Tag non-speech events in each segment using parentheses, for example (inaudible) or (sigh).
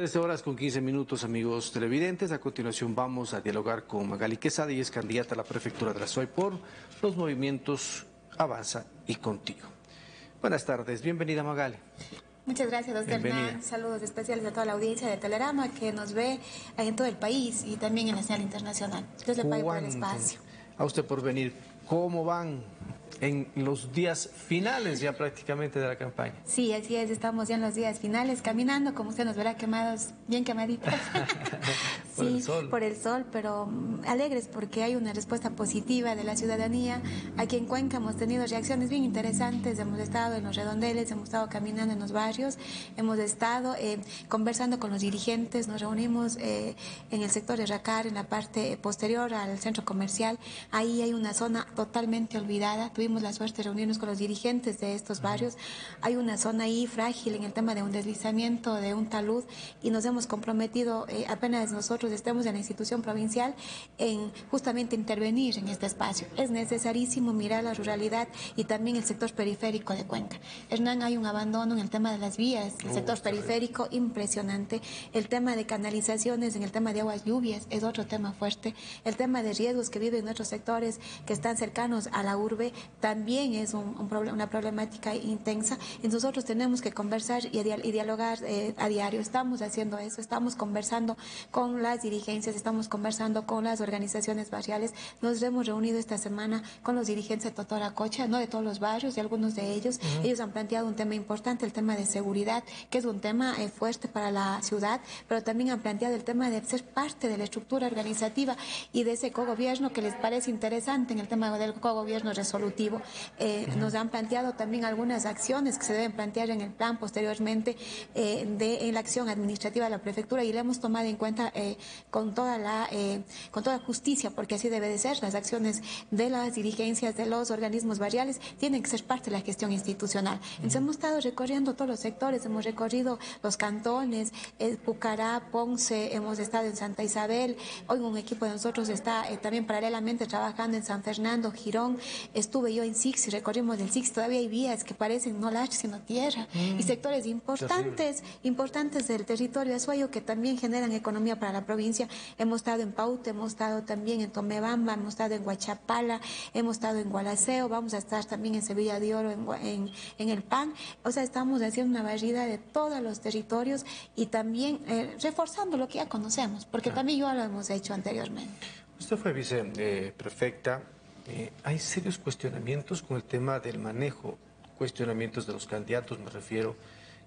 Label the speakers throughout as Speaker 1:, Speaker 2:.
Speaker 1: 13 horas con 15 minutos, amigos televidentes. A continuación vamos a dialogar con Magali Quesada y es candidata a la prefectura de la SOY por los movimientos Avanza y Contigo. Buenas tardes, bienvenida Magali.
Speaker 2: Muchas gracias, doctor Hernán. Saludos especiales a toda la audiencia de Telerama que nos ve en todo el país y también en la señal internacional. Dios le pague por el espacio.
Speaker 1: A usted por venir. ¿Cómo van en los días finales ya prácticamente de la campaña.
Speaker 2: Sí, así es, estamos ya en los días finales, caminando, como usted nos verá quemados, bien quemaditos. (laughs)
Speaker 1: por el sol.
Speaker 2: por el sol, pero mm, alegres porque hay una respuesta positiva de la ciudadanía. Aquí en Cuenca hemos tenido reacciones bien interesantes, hemos estado en los redondeles, hemos estado caminando en los barrios, hemos estado eh, conversando con los dirigentes, nos reunimos eh, en el sector de Racar, en la parte posterior al centro comercial, ahí hay una zona totalmente olvidada, tuvimos la suerte de reunirnos con los dirigentes de estos barrios. Hay una zona ahí frágil en el tema de un deslizamiento, de un talud, y nos hemos comprometido, eh, apenas nosotros estemos en la institución provincial, en justamente intervenir en este espacio. Es necesarísimo mirar la ruralidad y también el sector periférico de Cuenca. Hernán, hay un abandono en el tema de las vías, el sector periférico impresionante, el tema de canalizaciones, en el tema de aguas lluvias es otro tema fuerte, el tema de riesgos que viven nuestros sectores que están cercanos a la urbe, también es un, una problemática intensa y nosotros tenemos que conversar y, dialogar eh, a diario. Estamos haciendo eso, estamos conversando con las dirigencias, estamos conversando con las organizaciones barriales. Nos hemos reunido esta semana con los dirigentes de Totora Cocha, no de todos los barrios, de algunos de ellos. Ellos han planteado un tema importante, el tema de seguridad, que es un tema eh, fuerte para la ciudad, pero también han planteado el tema de ser parte de la estructura organizativa y de ese cogobierno que les parece interesante en el tema del cogobierno resolutivo eh, nos han planteado también algunas acciones que se deben plantear en el plan posteriormente eh, de en la acción administrativa de la prefectura y le hemos tomado en cuenta eh, con toda la con toda justicia porque así debe de ser las acciones de las dirigencias de los organismos barriales tienen que ser parte de la gestión institucional. Entonces hemos estado recorriendo todos los sectores, hemos recorrido los cantones, Pucará, Ponce, hemos estado en Santa Isabel, hoy un equipo de nosotros está también paralelamente trabajando en San Fernando, Girón, estuve yo en Six y recorrimos el Six, todavía hay vías que parecen no lache sino tierra y mm. sectores importantes, importantes del territorio Azuayo que también generan economía para la provincia. Hemos estado en Paute, hemos estado también en Tomebamba, hemos estado en Huachapala, hemos estado en Gualaceo, vamos a estar también en Sevilla de Oro, en, en, El PAN. O sea, estamos haciendo una barrida de todos los territorios y también eh, reforzando lo que ya conocemos, porque también yo lo hemos hecho anteriormente.
Speaker 1: Usted fue viceprefecta eh, hay serios cuestionamientos con el tema del manejo, cuestionamientos de los candidatos, me refiero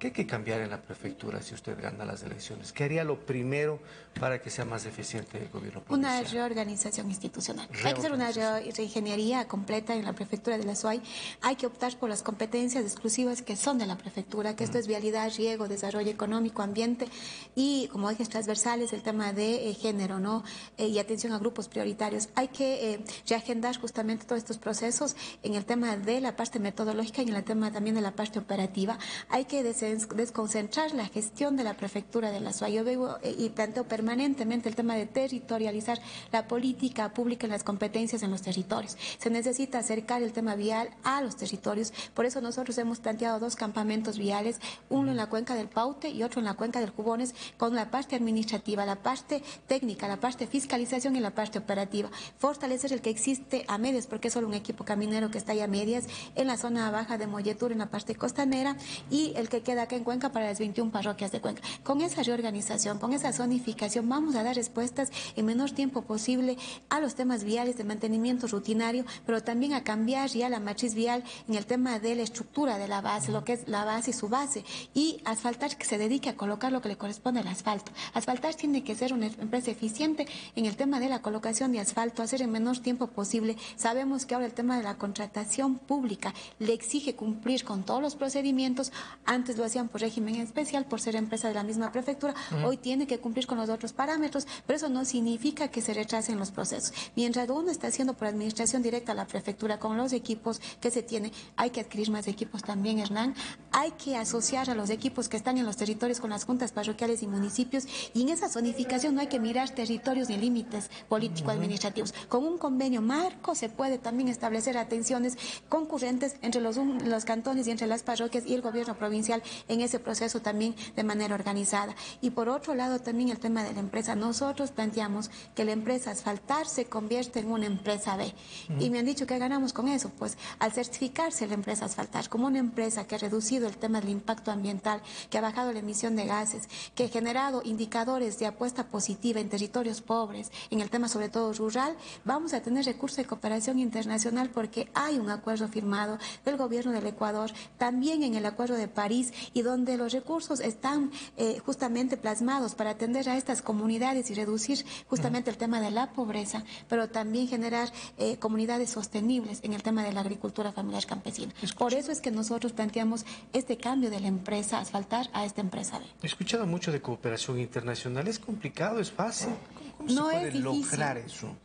Speaker 1: ¿Qué hay que cambiar en la prefectura si usted gana las elecciones? ¿Qué haría lo primero para que sea más eficiente el gobierno
Speaker 2: provincial? Una reorganización institucional. Hay que hacer una reingeniería completa en la prefectura de la SUAY. Hay que optar por las competencias exclusivas que son de la prefectura, que esto es vialidad, riego, desarrollo económico, ambiente y, como dije, transversales, el tema de eh, género ¿no? Eh, y atención a grupos prioritarios. Hay que eh, reagendar justamente todos estos procesos en el tema de la parte metodológica y en el tema también de la parte operativa. Hay que desconcentrar la gestión de la prefectura de la SUA. Yo veo eh, y planteo permanentemente el tema de territorializar la política pública en las competencias en los territorios. Se necesita acercar el tema vial a los territorios. Por eso nosotros hemos planteado dos campamentos viales, uno en la cuenca del Paute y otro en la cuenca del Jubones, con la parte administrativa, la parte técnica, la parte fiscalización y la parte operativa. Fortalecer el que existe a medias, porque es solo un equipo caminero que está ahí a medias, en la zona baja de Molletur, en la parte costanera, y el que queda acá en Cuenca para las 21 parroquias de Cuenca. Con esa reorganización, con esa zonificación, vamos a dar respuestas en menor tiempo posible a los temas viales de mantenimiento rutinario, pero también a cambiar ya la matriz vial en el tema de la estructura de la base, lo que es la base y su base, y asfaltar que se dedique a colocar lo que le corresponde al asfalto. Asfaltar tiene que ser una empresa eficiente en el tema de la colocación de asfalto, hacer en menor tiempo posible. Sabemos que ahora el tema de la contratación pública le exige cumplir con todos los procedimientos, antes lo por régimen especial, por ser empresa de la misma prefectura, hoy tiene que cumplir con los otros parámetros, pero eso no significa que se retrasen los procesos. Mientras uno está haciendo por administración directa la prefectura con los equipos que se tiene, hay que adquirir más equipos también, Hernán. Hay que asociar a los equipos que están en los territorios con las juntas parroquiales y municipios y en esa zonificación no hay que mirar territorios ni límites político-administrativos. Con un convenio marco se puede también establecer atenciones concurrentes entre los, los cantones y entre las parroquias y el gobierno provincial en ese proceso también de manera organizada. Y por otro lado también el tema de la empresa. Nosotros planteamos que la empresa asfaltar se convierte en una empresa B. Y me han dicho que ganamos con eso. Pues al certificarse la empresa asfaltar como una empresa que ha reducido el tema del impacto ambiental, que ha bajado la emisión de gases, que ha generado indicadores de apuesta positiva en territorios pobres, en el tema sobre todo rural, vamos a tener recursos de cooperación internacional porque hay un acuerdo firmado del gobierno del Ecuador, también en el acuerdo de París, y donde los recursos están eh, justamente plasmados para atender a estas comunidades y reducir justamente el tema de la pobreza, pero también generar eh, comunidades sostenibles en el tema de la agricultura familiar campesina. Por eso es que nosotros planteamos este cambio de la empresa asfaltar a esta empresa B.
Speaker 1: He escuchado mucho de cooperación internacional. ¿Es complicado? ¿Es fácil? ¿Cómo, no se puede lograr eso?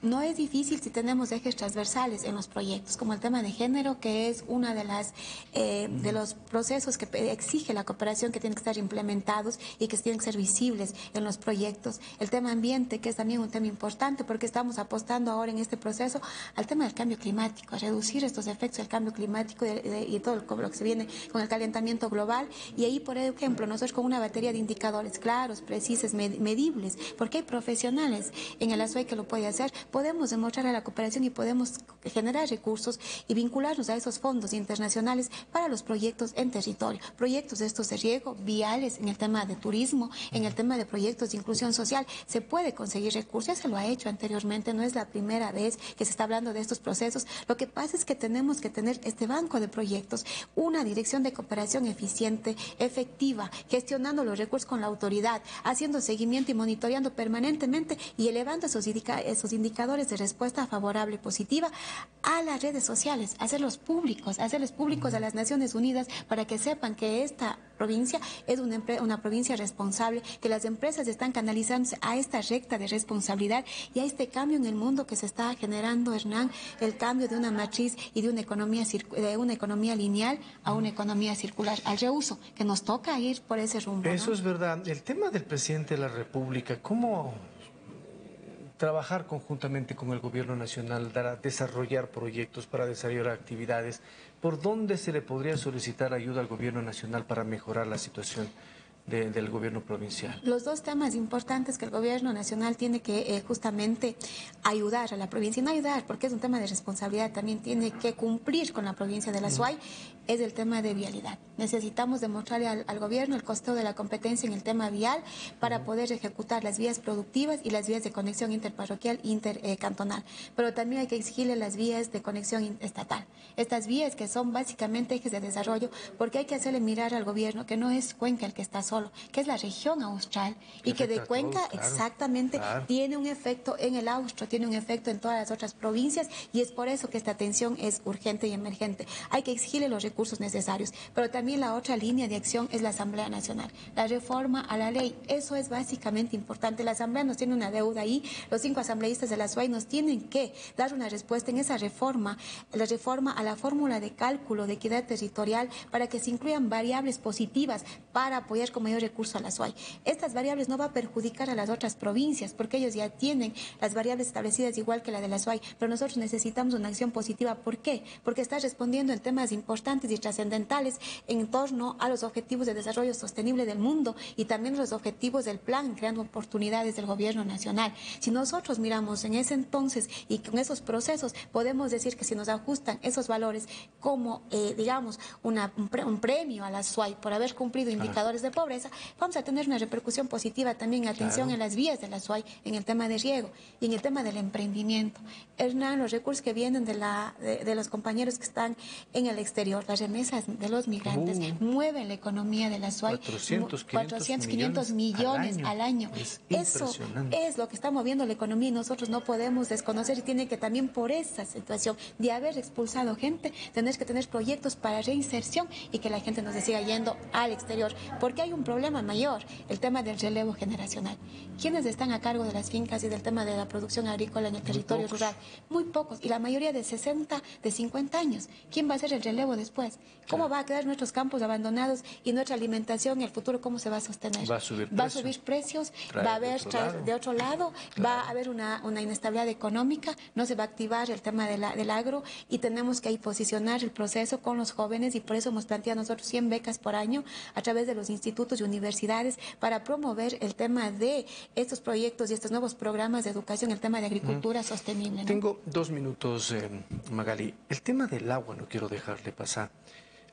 Speaker 2: No es difícil si tenemos ejes transversales en los proyectos, como el tema de género, que es uno de, las, eh, de los procesos que exige la cooperación que tienen que estar implementados y que tienen que ser visibles en los proyectos. El tema ambiente, que es también un tema importante, porque estamos apostando ahora en este proceso al tema del cambio climático, a reducir estos efectos del cambio climático y, todo lo que se viene con el calentamiento global. Y ahí, por ejemplo, nosotros con una batería de indicadores claros, precisos, medibles, porque hay profesionales en el ASUE que lo pueden hacer podemos demostrar a la cooperación y podemos generar recursos y vincularnos a esos fondos internacionales para los proyectos en territorio. Proyectos de estos de riego, viales, en el tema de turismo, en el tema de proyectos de inclusión social. Se puede conseguir recursos, ya se lo ha hecho anteriormente, no es la primera vez que se está hablando de estos procesos. Lo que pasa es que tenemos que tener este banco de proyectos, una dirección de cooperación eficiente, efectiva, gestionando los recursos con la autoridad, haciendo seguimiento y monitoreando permanentemente y elevando esos indicadores de respuesta favorable y positiva a las redes sociales, hacerlos públicos, hacerlos públicos a las Naciones Unidas para que sepan que esta provincia es una, una provincia responsable, que las empresas están canalizándose a esta recta de responsabilidad y a este cambio en el mundo que se está generando, Hernán, el cambio de una matriz y de una economía, de una economía lineal a una economía circular, al reuso, que nos toca ir por ese rumbo.
Speaker 1: Eso es verdad. El tema del presidente de la República, ¿cómo trabajar conjuntamente con el gobierno nacional, dar a desarrollar proyectos para desarrollar actividades. ¿Por dónde se le podría solicitar ayuda al gobierno nacional para mejorar la situación? Del gobierno provincial.
Speaker 2: Los dos temas importantes que el gobierno nacional tiene que eh, justamente ayudar a la provincia, y no ayudar porque es un tema de responsabilidad, también tiene que cumplir con la provincia de la SUAY, es el tema de vialidad. Necesitamos demostrarle al, gobierno el costo de la competencia en el tema vial para poder ejecutar las vías productivas y las vías de conexión interparroquial intercantonal. Pero también hay que exigirle las vías de conexión estatal. Estas vías que son básicamente ejes de desarrollo, porque hay que hacerle mirar al gobierno que no es Cuenca el que está solo, que es la región austral y que de Cuenca exactamente tiene un efecto en el austro, tiene un efecto en todas las otras provincias y es por eso que esta atención es urgente y emergente. Hay que exigirle los recursos necesarios. Pero también la otra línea de acción es la Asamblea Nacional, la reforma a la ley. Eso es básicamente importante. La Asamblea nos tiene una deuda ahí. Los cinco asambleístas de la SUAY nos tienen que dar una respuesta en esa reforma, la reforma a la fórmula de cálculo de equidad territorial para que se incluyan variables positivas para apoyar con mayor recurso a la SUAY. Estas variables no va a perjudicar a las otras provincias porque ellos ya tienen las variables establecidas igual que la de la SUAY, pero nosotros necesitamos una acción positiva. ¿Por qué? Porque está respondiendo en temas importantes y trascendentales en torno a los objetivos de desarrollo sostenible del mundo y también los objetivos del plan creando oportunidades del gobierno nacional. Si nosotros miramos en ese entonces y con esos procesos, podemos decir que si nos ajustan esos valores como, eh, digamos, una, un, premio a la SUAI por haber cumplido indicadores de pobreza, vamos a tener una repercusión positiva también, atención en las vías de la SUAI, en el tema de riego y en el tema del emprendimiento. Hernán, los recursos que vienen de, la, de, los compañeros que están en el exterior, remesas de los migrantes uh. mueven la economía de la SUAY
Speaker 1: 400, 500,
Speaker 2: millones, al año. Eso es lo que está moviendo la economía y nosotros no podemos desconocer y tiene que también por esa situación de haber expulsado gente, tener que tener proyectos para reinserción y que la gente nos siga yendo al exterior. Porque hay un un problema mayor, el tema del relevo generacional. ¿Quiénes están a cargo de las fincas y del tema de la producción agrícola en el territorio rural? Muy pocos, y la mayoría de 60, de 50 años. ¿Quién va a hacer el relevo después? ¿Cómo va a quedar nuestros campos abandonados y nuestra alimentación en el futuro cómo se va a sostener?
Speaker 1: Va a subir,
Speaker 2: va a subir precios, va a haber de otro lado, va a haber una, una, inestabilidad económica, no se va a activar el tema de la, del agro y tenemos que ahí posicionar el proceso con los jóvenes y por eso hemos planteado nosotros 100 becas por año a través de los institutos y universidades para promover el tema de estos proyectos y estos nuevos programas de educación, el tema de agricultura sostenible.
Speaker 1: Tengo dos minutos, eh, Magali. El tema del agua no quiero dejarle pasar.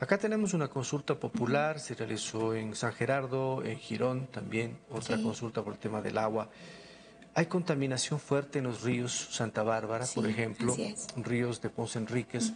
Speaker 1: Acá tenemos una consulta popular, se realizó en San Gerardo, en Girón también, otra consulta por el tema del agua. Hay contaminación fuerte en los ríos Santa Bárbara, por ejemplo, ríos de Ponce Enríquez,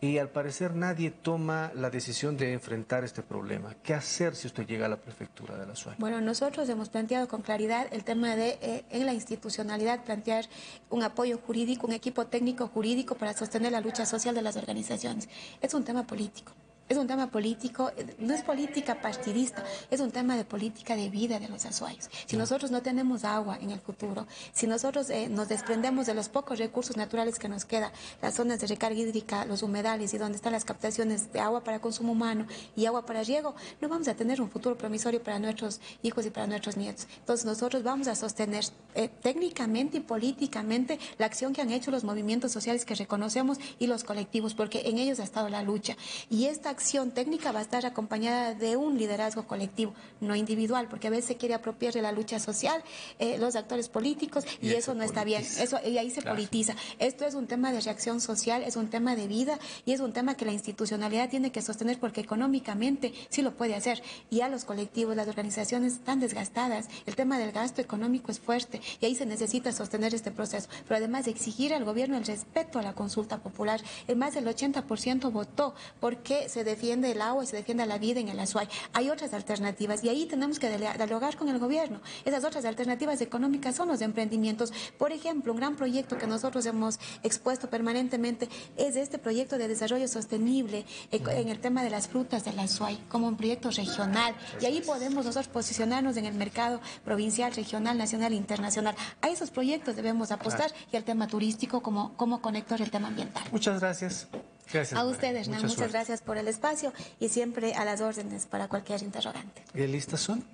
Speaker 1: y al parecer nadie toma la decisión de enfrentar este problema. ¿Qué hacer si usted llega a la prefectura de la SUAY?
Speaker 2: Bueno, nosotros hemos planteado con claridad el tema de, eh, en la institucionalidad, plantear un apoyo jurídico, un equipo técnico jurídico para sostener la lucha social de las organizaciones. Es un tema político. Es un tema político, no es política partidista, es un tema de política de vida de los azuayos. Si nosotros no tenemos agua en el futuro, si nosotros eh, nos desprendemos de los pocos recursos naturales que nos queda, las zonas de recarga hídrica, los humedales y donde están las captaciones de agua para consumo humano y agua para riego, no vamos a tener un futuro promisorio para nuestros hijos y para nuestros nietos. Entonces nosotros vamos a sostener eh, técnicamente y políticamente la acción que han hecho los movimientos sociales que reconocemos y los colectivos, porque en ellos ha estado la lucha. Y esta acción técnica va a estar acompañada de un liderazgo colectivo, no individual, porque a veces se quiere apropiar de la lucha social eh, los actores políticos y, eso no está bien. Eso, y ahí se politiza. Esto es un tema de reacción social, es un tema de vida y es un tema que la institucionalidad tiene que sostener porque económicamente sí lo puede hacer. Y a los colectivos, las organizaciones están desgastadas. El tema del gasto económico es fuerte y ahí se necesita sostener este proceso. Pero además de exigir al gobierno el respeto a la consulta popular, el más del 80% votó porque se defiende el agua y se defiende la vida en el Azuay. Hay otras alternativas y ahí tenemos que dialogar con el gobierno. Esas otras alternativas económicas son los emprendimientos. Por ejemplo, un gran proyecto que nosotros hemos expuesto permanentemente es este proyecto de desarrollo sostenible en el tema de las frutas del Azuay, como un proyecto regional. Y ahí podemos nosotros posicionarnos en el mercado provincial, regional, nacional e internacional. A esos proyectos debemos apostar y al tema turístico como, como conector el tema ambiental.
Speaker 1: Muchas gracias.
Speaker 2: Gracias. A ustedes, muchas gracias por el espacio y siempre a las órdenes para cualquier interrogante.
Speaker 1: ¿Qué listas son?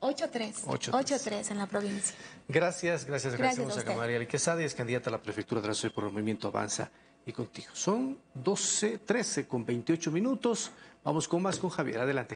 Speaker 2: 8-3. 8-3 en la provincia.
Speaker 1: Gracias, gracias, gracias, a, María Quesada, es candidata a la prefectura de la ciudad por el movimiento Avanza y contigo. Son 12, 13 con 28 minutos. Vamos con más con Javier. Adelante.